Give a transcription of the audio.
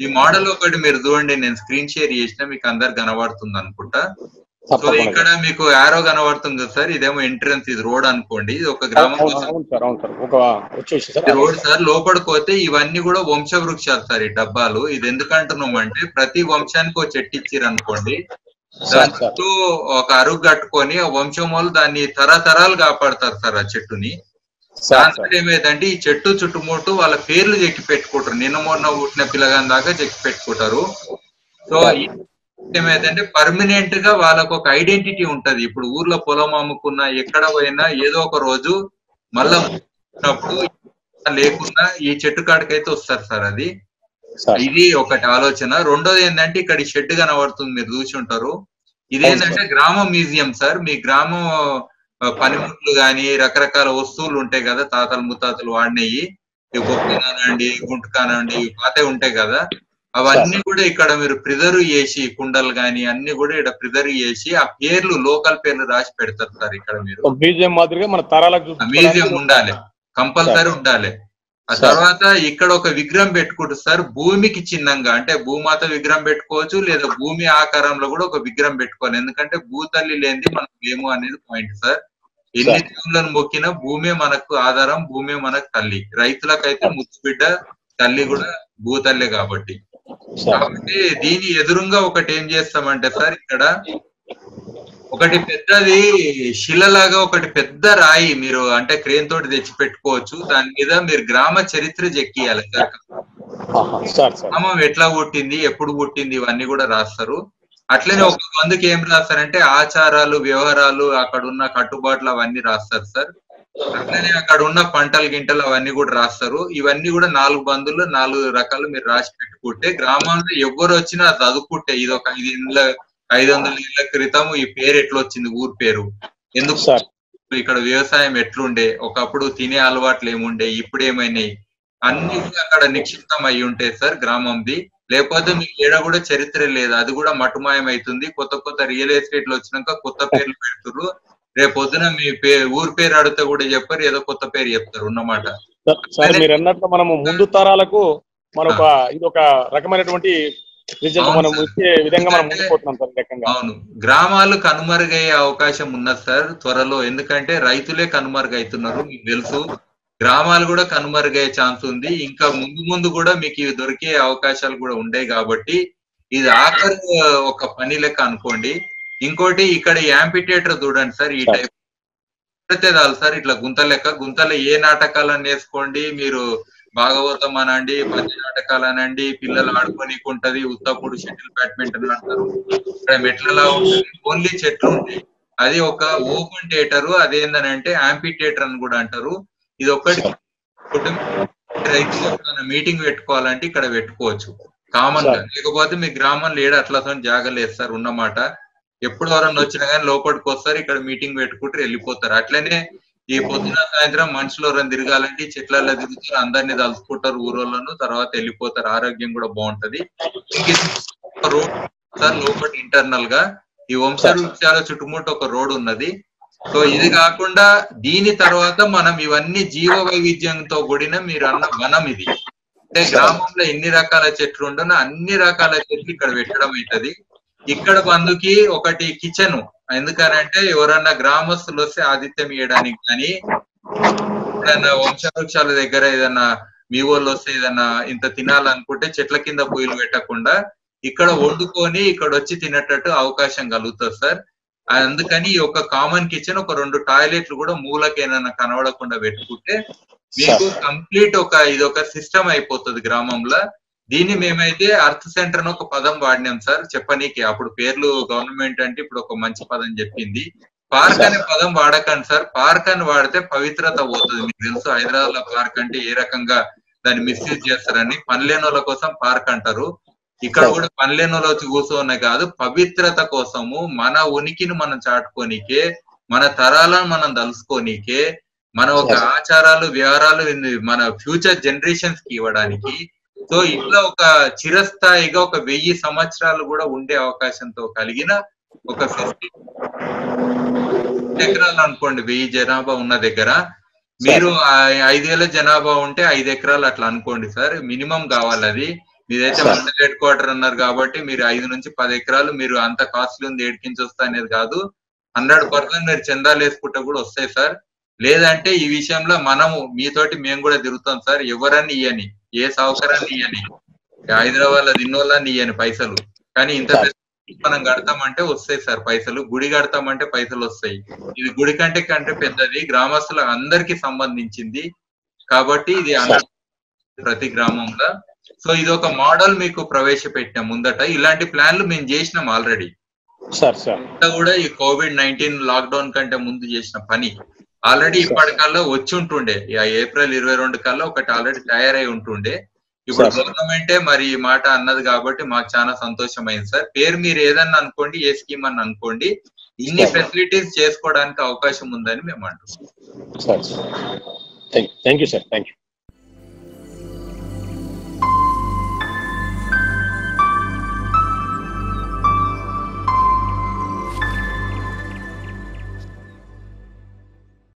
ఈ మోడల్ ఒకటి మీరు చూడండి నేను స్క్రీన్ షేర్ చేసిన మీకు అందరు కనబడుతుంది అనుకుంటా. సో ఇక్కడ మీకు యారో కనబడుతుంది కదా సార్ ఇదేమో ఎంట్రన్స్ ఇది రోడ్ అనుకోండి ఇది ఒక గ్రామం కోసం రోడ్ సార్ లోపలికి పోతే ఇవన్నీ కూడా వంశవృక్షాలు సార్ ఈ డబ్బాలు. ఇది ఎందుకంటున్నాం అంటే ప్రతి వంశానికి ఒక చెట్టు ఇచ్చిర్రు అనుకోండి చుట్టూ ఒక అరుగు కట్టుకొని ఆ వంశం వాళ్ళు దాన్ని తరతరాలు కాపాడతారు సార్ ఆ చెట్టుని. దాంతో ఏమైందంటే ఈ చెట్టు చుట్టుముట్టు వాళ్ళ పేర్లు చెక్కి పెట్టుకుంటారు. నిన్న మొన్న పుట్టిన పిల్లగాని దాకా చెక్కి పెట్టుకుంటారు. సో ఏమైందంటే పర్మనెంట్గా వాళ్ళకు ఒక ఐడెంటిటీ ఉంటది. ఇప్పుడు ఊర్లో పొలం అమ్ముకున్నా ఎక్కడ పోయినా ఏదో ఒక రోజు మళ్ళా లేకున్నా ఈ చెట్టు కాడికైతే వస్తారు సార్ అది. ఇది ఒకటి ఆలోచన. రెండోది ఏంటంటే ఇక్కడ షెడ్ కనబడుతుంది మీరు చూసి ఉంటారు ఇదేంటంటే గ్రామ మ్యూజియం సార్. మీ గ్రామం పనిముట్లు గాని రకరకాల వస్తువులు ఉంటాయి కదా తాతలు ముత్తాతలు వాడినవి గొప్ప కానివ్వండి గుంటు కానివ్వండి పాతే ఉంటాయి కదా అవన్నీ కూడా ఇక్కడ మీరు ప్రిజర్వ్ చేసి కుండలు గాని అన్ని కూడా ఇక్కడ ప్రిజర్వ్ చేసి ఆ పేర్లు లోకల్ పేర్లు రాసి పెడతారు సార్ ఇక్కడ మీరు. బీజం మాదిరిగా మన తరాలకు మ్యూజియం ఉండాలి. కంపల్సరీ ఉండాలి. ఆ. తర్వాత ఇక్కడ ఒక విగ్రహం పెట్టుకుంటారు సార్ భూమికి చిన్నంగా అంటే భూమాత విగ్రహం పెట్టుకోవచ్చు లేదా భూమి ఆకారంలో కూడా ఒక విగ్రహం పెట్టుకోవాలి. ఎందుకంటే భూతల్లి లేనిది మనం ఏమో అనేది పాయింట్ సార్. ఎన్ని. దేవుళ్ళను మొక్కినా భూమే మనకు ఆధారం భూమే మనకు తల్లి. రైతులకైతే ముచ్చు బిడ్డ తల్లి కూడా భూతల్లే కాబట్టి. కాబట్టి దీని ఎదురుగా ఒకటి ఏం చేస్తామంటే సార్ ఇక్కడ ఒకటి పెద్దది శిలలాగా ఒకటి పెద్ద రాయి మీరు అంటే క్రేన్ తోటి తెచ్చి పెట్టుకోవచ్చు. దాని మీద మీరు గ్రామ చరిత్ర చెక్కియాలి. సార్ గ్రామం ఎట్లా పుట్టింది ఎప్పుడు పుట్టింది ఇవన్నీ కూడా రాస్తారు. అట్లనే ఒక మందుకి ఏం రాస్తారంటే ఆచారాలు వ్యవహారాలు అక్కడ ఉన్న కట్టుబాట్లు అవన్నీ రాస్తారు సార్. అట్లనే అక్కడ ఉన్న పంటలు గింటలు అవన్నీ కూడా రాస్తారు. ఇవన్నీ కూడా నాలుగు బంధులు నాలుగు రకాలు మీరు రాసి పెట్టుకుంటే గ్రామంలో ఎవరు వచ్చినా చదువుకుంటే ఇది ఒక ఐదు ఏళ్ళ ఐదు వందల ఏళ్ళ క్రితం ఈ పేరు ఎట్లా వచ్చింది ఊరు పేరు. ఎందుకు సార్. ఇక్కడ వ్యవసాయం ఎట్లుండే? ఒకప్పుడు తినే అలవాట్లు ఏముండే? ఇప్పుడు ఏమైనాయి అన్ని కూడా అక్కడ నిక్షిప్తం అయి ఉంటాయి సార్ గ్రామంది. లేకపోతే మీకు ఏడ కూడా చరిత్ర లేదు. అది కూడా మటుమాయం అవుతుంది కొత్త కొత్త రియల్ ఎస్టేట్లు వచ్చినాక కొత్త పేర్లు పెడుతుర్రు. రేపు పొద్దున మీ పే ఊరు పేరు అడిగితే కూడా చెప్పారు. ఏదో కొత్త పేరు చెప్తారు ఉన్నమాట. సార్, మీరు అన్నట్లు మనము ముందు తరాలకు మన ఒక ఇది ఒక రకమైనటువంటి రిజల్ట్ అవును మనం సార్. ఇచ్చే విధంగా మనం ముందుకు పోతున్నాం సార్ ఈ రకంగా అవును. గ్రామాలు కనుమరుగయ్యే అవకాశం ఉన్నది సార్ త్వరలో. ఎందుకంటే రైతులే కనుమరుగవుతున్నారు మీకు తెలుసు. గ్రామాలు కూడా కనుమరుగయ్యే ఛాన్స్ ఉంది. ఇంకా ముందు ముందు కూడా మీకు ఇవి దొరికే అవకాశాలు కూడా ఉండేవి కాబట్టి ఇది ఆఖరి ఒక పని లెక్క అనుకోండి. ఇంకోటి ఇక్కడ యాంపిటేటర్ చూడండి సార్ ఈ. టైప్. పెడితే చాలు సార్ ఇట్లా గుంత లెక్క. గుంతలో ఏ నాటకాలను వేసుకోండి మీరు భాగవతం అనండి పద్య నాటకాలు అనండి పిల్లలు ఆడుకోనికి ఉంటది ఉత్తప్పుడు షటిల్ బ్యాడ్మింటన్ ఆడతారు ఇక్కడ మెట్లలా ఉంటుంది. ఓన్లీ చెట్లు ఉంటాయి. అది ఒక ఓపెన్ థియేటర్ అదేందనంటే యాంపీ థియేటర్ అని కూడా అంటారు. ఇది ఒకటి మీటింగ్ పెట్టుకోవాలంటే ఇక్కడ పెట్టుకోవచ్చు. కామన్గా. లేకపోతే మీ గ్రామంలో ఏడు అట్లా జాగలు వేస్తారు ఉన్నమాట. ఎప్పుడు ఎవరన్నా వచ్చినా కానీ లోపలికి వస్తారు ఇక్కడ మీటింగ్ పెట్టుకుంటారు వెళ్ళిపోతారు. అట్లనే ఈ పొద్దున సాయంత్రం మనుషులు ఎవరైనా తిరగాలంటే చెట్లలో తిరుగుతారు అందరినీ తలుచుకుంటారు ఊరోళ్ళను తర్వాత వెళ్ళిపోతారు. ఆరోగ్యం కూడా బాగుంటది. రోడ్ సార్ లోపల ఇంటర్నల్గా ఈ వంశవృక్షాల చుట్టుముట్టు ఒక రోడ్ ఉన్నది. సో ఇది కాకుండా దీని తర్వాత మనం ఇవన్నీ జీవ వైవిధ్యంతో కూడిన మీరు అన్న వనం ఇది. అంటే గ్రామంలో ఎన్ని రకాల చెట్లు ఉండనో అన్ని రకాల చెట్లు ఇక్కడ పెట్టడం అవుతుంది. ఇక్కడ బంధుకి ఒకటి కిచెన్. ఎందుకనంటే ఎవరన్నా గ్రామస్తులు వస్తే ఆతిథ్యం ఇవ్వడానికి కానీ ఎప్పుడైనా వంశవృక్షాల దగ్గర ఏదన్నా మీ వాళ్ళు వస్తే ఏదన్నా ఇంత తినాలనుకుంటే చెట్ల కింద పొయ్యిలు పెట్టకుండా ఇక్కడ వండుకొని ఇక్కడ వచ్చి తినేటట్టు అవకాశం కలుగుతుంది సార్. అందుకని ఈ ఒక కామన్ కిచెన్ ఒక రెండు టాయిలెట్లు కూడా మూలకేనన్నా కనబడకుండా పెట్టుకుంటే మీకు కంప్లీట్ ఒక ఇది ఒక సిస్టమ్ అయిపోతుంది గ్రామంలో. దీన్ని మేమైతే అర్త్ సెంటర్ అని ఒక పదం వాడినాం సార్. చెప్పనీకి అప్పుడు పేర్లు గవర్నమెంట్ అంటే ఇప్పుడు ఒక మంచి పదం చెప్పింది. పార్క్ అనే పదం వాడకండి సార్. పార్క్ అని వాడితే పవిత్రత పోతుంది. మీకు తెలుసు హైదరాబాద్లో పార్క్ అంటే ఏ రకంగా దాన్ని మిస్యూజ్ చేస్తారని పనిలేని వాళ్ళ కోసం పార్క్ అంటారు. ఇక్కడ కూడా పనిలేని వాళ్ళు వచ్చి కూర్చోనే కాదు పవిత్రత కోసము మన ఉనికిని మనం చాటుకోనికే మన తరాలను మనం తలుసుకోనికే మన ఒక ఆచారాలు వ్యవహారాలు మన ఫ్యూచర్ జనరేషన్స్కి ఇవ్వడానికి సో ఇట్లా ఒక చిరస్థాయిగా ఒక వెయ్యి సంవత్సరాలు కూడా ఉండే అవకాశంతో కలిగిన ఒక ఫెసిలిటీ ఎకరాలు అనుకోండి వెయ్యి జనాభా ఉన్న దగ్గర. మీరు ఆ ఐదు వేల జనాభా ఉంటే ఐదు ఎకరాలు అట్లా అనుకోండి సార్. మినిమం కావాలి అది. మీదైతే. మండల హెడ్ క్వార్టర్ అన్నారు కాబట్టి మీరు ఐదు నుంచి పది ఎకరాలు మీరు అంత కాస్ట్లీ ఉంది ఏడికించి వస్తా అనేది కాదు. హండ్రెడ్ పర్సెంట్ మీరు చందాలు వేసుకుంటే కూడా వస్తాయి సార్. లేదంటే ఈ విషయంలో మనము మీతోటి మేము కూడా తిరుగుతాం సార్. ఎవరని ఇయ్యని ఏ సౌకర్యాన్ని ఇయ్యని హైదరాబాద్లో తిన్నోళ్ళని ఇయ్యని పైసలు. కానీ ఇంత మనం కడతామంటే వస్తాయి సార్ పైసలు. గుడి కడతామంటే పైసలు వస్తాయి. ఇది గుడి కంటే కంటే పెద్దది. గ్రామస్తుల అందరికి సంబంధించింది. కాబట్టి ఇది ప్రతి గ్రామంలో. సో ఇది ఒక మోడల్ మీకు ప్రవేశపెట్టాం ముందట. ఇలాంటి ప్లాన్లు మేము చేసినాం ఆల్రెడీ. Sir sir. అంతా కూడా ఈ కోవిడ్ నైన్టీన్ లాక్డౌన్ కంటే ముందు చేసిన పని. ఆల్రెడీ ఇప్పటికల్లా వచ్చి ఉంటుండే. ఏప్రిల్ ఇరవై రెండు కల్లా ఒకటి ఆల్రెడీ తయారై ఉంటుండే. ఇప్పుడు. గవర్నమెంటే మరి ఈ మాట అన్నది కాబట్టి మాకు చాలా సంతోషమైంది సార్. పేరు మీరు ఏదన్నా అనుకోండి ఏ స్కీమ్ అని అనుకోండి ఇన్ని. ఫెసిలిటీస్ చేసుకోవడానికి అవకాశం ఉందని మేము అంటున్నాం. Thank you sir thank you